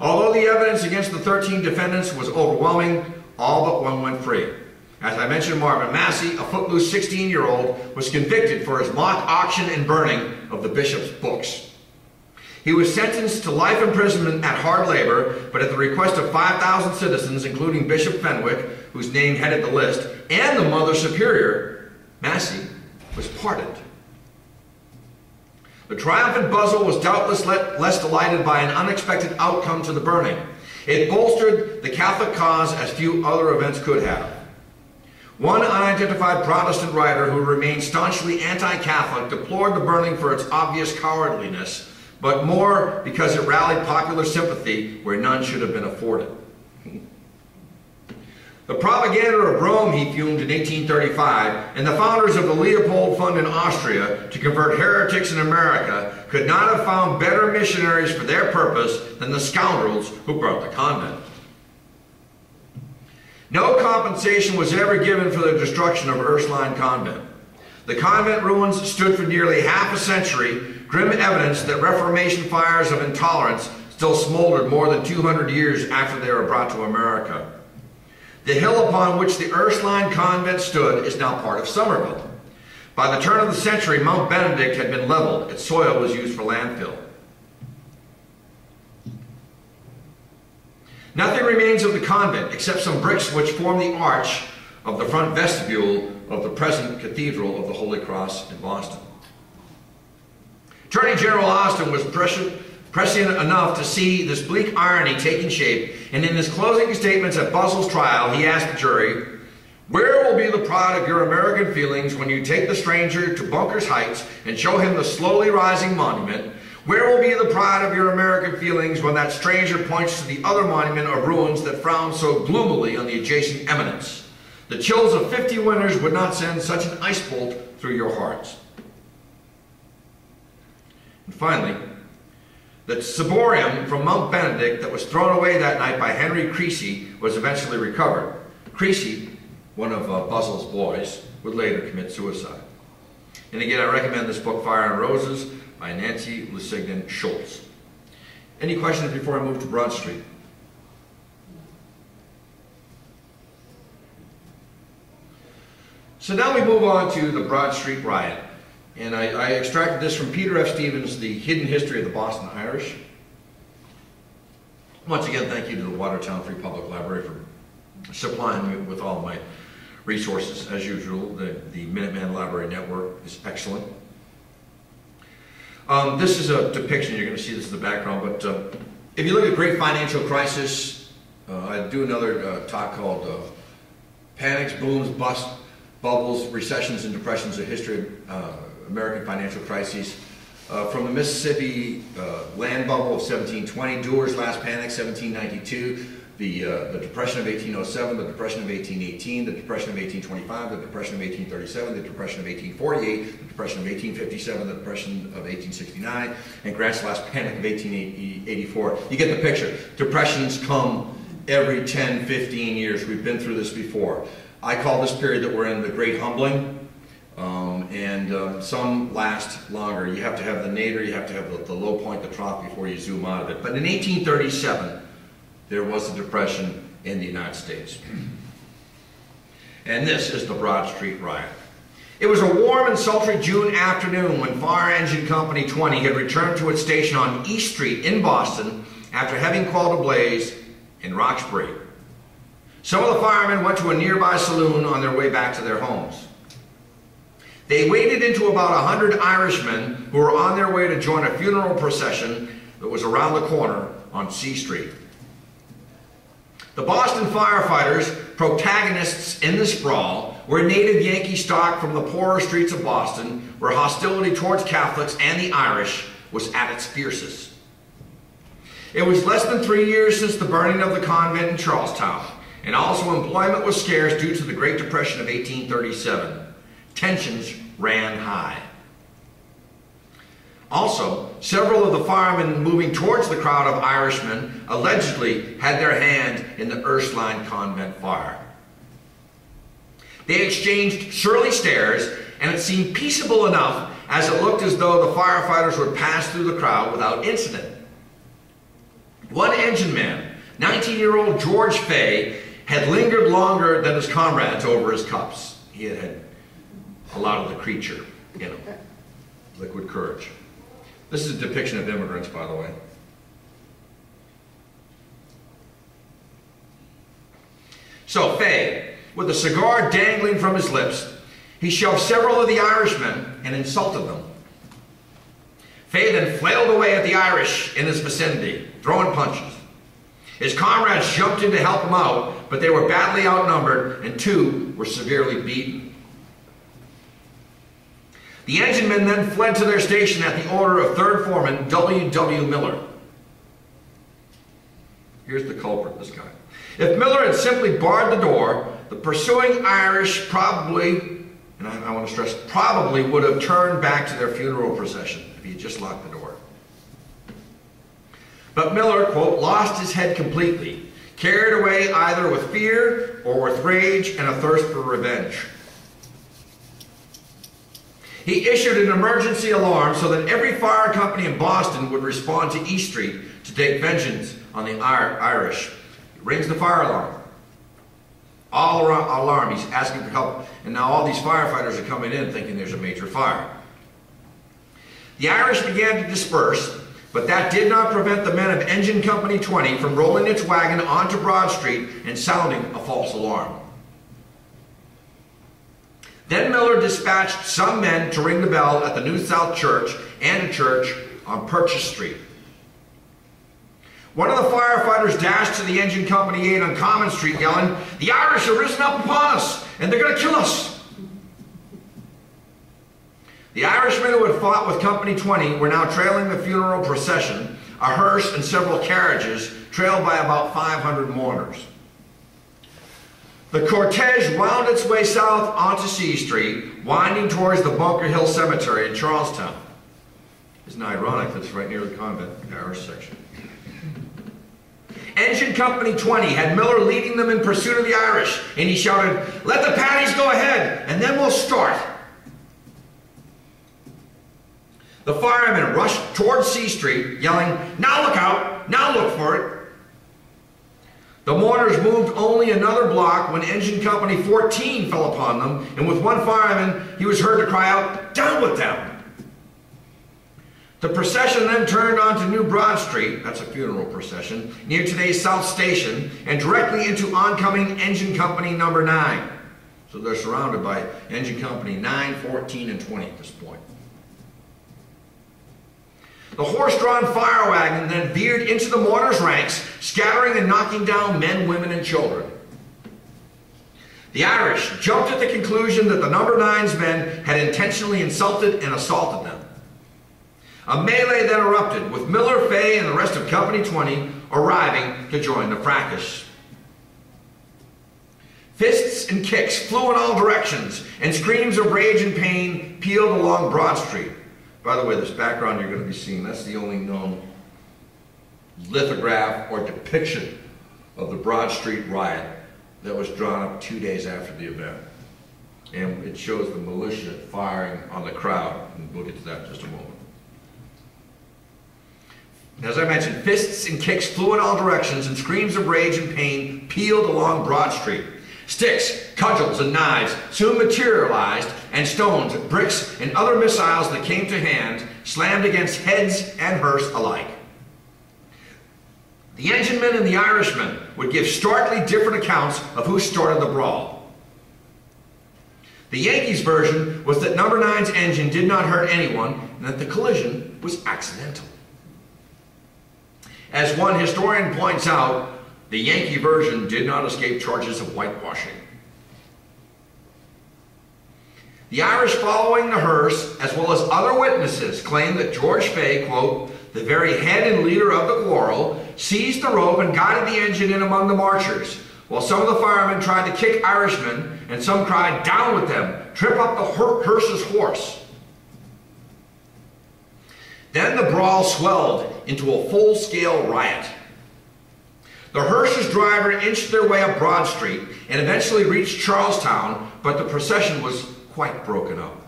Although the evidence against the 13 defendants was overwhelming, all but one went free. As I mentioned, Marvin Massey, a footloose 16-year-old, was convicted for his mock auction and burning of the bishop's books. He was sentenced to life imprisonment at hard labor, but at the request of 5,000 citizens, including Bishop Fenwick, whose name headed the list, and the Mother Superior, Massey was pardoned. The triumphant Buzzell was doubtless less delighted by an unexpected outcome to the burning. It bolstered the Catholic cause as few other events could have. One unidentified Protestant writer who remained staunchly anti-Catholic deplored the burning for its obvious cowardliness but more because it rallied popular sympathy where none should have been afforded. The propaganda of Rome, he fumed in 1835, and the founders of the Leopold Fund in Austria to convert heretics in America could not have found better missionaries for their purpose than the scoundrels who brought the convent. No compensation was ever given for the destruction of Ursuline Convent. The convent ruins stood for nearly half a century grim evidence that Reformation fires of intolerance still smoldered more than 200 years after they were brought to America. The hill upon which the Ursuline convent stood is now part of Somerville. By the turn of the century, Mount Benedict had been leveled. Its soil was used for landfill. Nothing remains of the convent except some bricks which form the arch of the front vestibule of the present Cathedral of the Holy Cross in Boston. Attorney General Austin was prescient enough to see this bleak irony taking shape, and in his closing statements at Buzzell's trial, he asked the jury, where will be the pride of your American feelings when you take the stranger to Bunkers Heights and show him the slowly rising monument? Where will be the pride of your American feelings when that stranger points to the other monument of ruins that frowns so gloomily on the adjacent eminence? The chills of 50 winters would not send such an ice bolt through your hearts. And finally, the ciborium from Mount Benedict that was thrown away that night by Henry Creasy was eventually recovered. Creasy, one of uh, Buzzell's boys, would later commit suicide. And again, I recommend this book, Fire and Roses, by Nancy Lusignan Schultz. Any questions before I move to Broad Street? So now we move on to the Broad Street riot. And I, I, extracted this from Peter F. Stevens, The Hidden History of the Boston Irish. Once again, thank you to the Watertown Free Public Library for supplying me with all my resources as usual. The, the Minuteman Library Network is excellent. Um, this is a depiction, you're going to see this in the background, but uh, if you look at Great Financial Crisis, uh, I do another uh, talk called uh, Panics, Booms, Busts, Bubbles, Recessions, and Depressions, A History uh, American financial crises. Uh, from the Mississippi uh, land bubble of 1720, Duer's last panic, 1792, the, uh, the Depression of 1807, the Depression of 1818, the Depression of 1825, the Depression of 1837, the Depression of 1848, the Depression of 1857, the Depression of 1869, and Grant's last panic of 1884. You get the picture. Depressions come every 10, 15 years. We've been through this before. I call this period that we're in the Great Humbling. Um, and uh, some last longer. You have to have the nadir, you have to have the, the, low point, the trough before you zoom out of it. But in 1837, there was a depression in the United States. And this is the Broad Street riot. It was a warm and sultry June afternoon when Fire Engine Company 20 had returned to its station on East Street in Boston after having quelled a blaze in Roxbury. Some of the firemen went to a nearby saloon on their way back to their homes. They waded into about 100 Irishmen who were on their way to join a funeral procession that was around the corner on Sea Street. The Boston firefighters, protagonists in the sprawl, were native Yankee stock from the poorer streets of Boston, where hostility towards Catholics and the Irish was at its fiercest. It was less than three years since the burning of the convent in Charlestown, and also employment was scarce due to the Great Depression of 1837. Tensions ran high. Also, several of the firemen moving towards the crowd of Irishmen allegedly had their hand in the Ursuline convent fire. They exchanged surly stares, and it seemed peaceable enough as it looked as though the firefighters would pass through the crowd without incident. One engine man, 19-year-old George Fay, had lingered longer than his comrades over his cups. He had a lot of the creature in him, liquid courage. This is a depiction of immigrants, by the way. So Fay, with a cigar dangling from his lips, he shoved several of the Irishmen and insulted them. Fay then flailed away at the Irish in his vicinity, throwing punches. His comrades jumped in to help him out, but they were badly outnumbered and two were severely beaten. The enginemen then fled to their station at the order of 3rd Foreman W. W. Miller. Here's the culprit, this guy. If Miller had simply barred the door, the pursuing Irish probably, and I, I want to stress, probably would have turned back to their funeral procession if he had just locked the door. But Miller, quote, lost his head completely, carried away either with fear or with rage and a thirst for revenge. He issued an emergency alarm so that every fire company in Boston would respond to E Street to take vengeance on the Irish. He rings the fire alarm. All around alarm, he's asking for help. And now all these firefighters are coming in thinking there's a major fire. The Irish began to disperse, but that did not prevent the men of Engine Company 20 from rolling its wagon onto Broad Street and sounding a false alarm. Then Miller dispatched some men to ring the bell at the New South Church and a church on Purchase Street. One of the firefighters dashed to the engine company 8 on Common Street yelling, The Irish have risen up upon us and they're going to kill us. The Irishmen who had fought with Company 20 were now trailing the funeral procession, a hearse and several carriages, trailed by about 500 mourners. The cortege wound its way south onto Sea Street, winding towards the Bunker Hill Cemetery in Charlestown. Isn't ironic that it's right near the convent, Irish section? Engine Company 20 had Miller leading them in pursuit of the Irish, and he shouted, Let the Paddies go ahead, and then we'll start. The firemen rushed towards Sea Street, yelling, Now look out! Now look for it! The mourners moved only another block when engine company 14 fell upon them, and with one fireman, he was heard to cry out, Down with them! The procession then turned onto New Broad Street, that's a funeral procession, near today's South Station, and directly into oncoming engine company number 9. So they're surrounded by engine company 9, 14, and 20 at this point. The horse-drawn fire wagon then veered into the mourners' ranks, scattering and knocking down men, women, and children. The Irish jumped at the conclusion that the number nine's men had intentionally insulted and assaulted them. A melee then erupted, with Miller, Fay, and the rest of Company 20 arriving to join the fracas. Fists and kicks flew in all directions, and screams of rage and pain pealed along Broad Street. By the way, this background you're going to be seeing, that's the only known lithograph or depiction of the Broad Street riot that was drawn up two days after the event. And it shows the militia firing on the crowd, and we'll get to that in just a moment. As I mentioned, fists and kicks flew in all directions, and screams of rage and pain pealed along Broad Street. Sticks, cudgels, and knives soon materialized, and stones, bricks, and other missiles that came to hand slammed against heads and hearse alike. The enginemen and the Irishmen would give starkly different accounts of who started the brawl. The Yankees' version was that number nine's engine did not hurt anyone and that the collision was accidental. As one historian points out, the Yankee version did not escape charges of whitewashing. The Irish following the hearse, as well as other witnesses, claim that George Fay, quote, the very head and leader of the quarrel, seized the rope and guided the engine in among the marchers, while some of the firemen tried to kick Irishmen, and some cried, down with them, trip up the hearse's horse. Then the brawl swelled into a full-scale riot. The hearse's driver inched their way up Broad Street and eventually reached Charlestown, but the procession was quite broken up.